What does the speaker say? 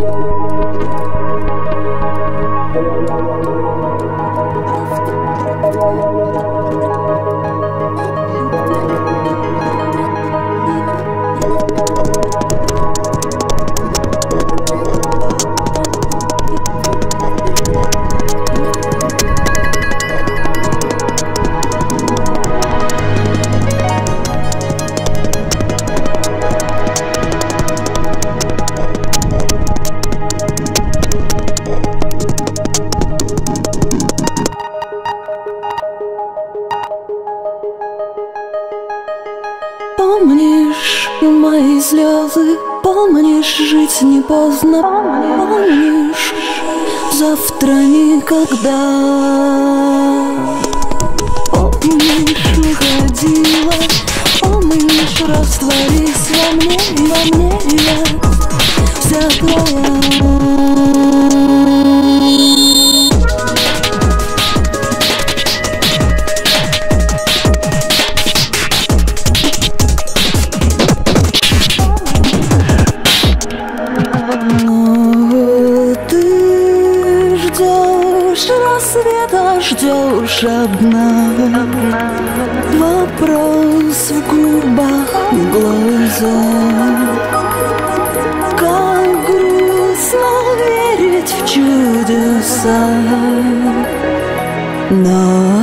Thank you. Помнишь мои слезы, помнишь, жить не поздно, помнишь, завтра никогда. Помнишь, уходила, помнишь, растворись во мне, ждешь одна Вопрос в губах, в глазах Как грустно верить в чудеса. Но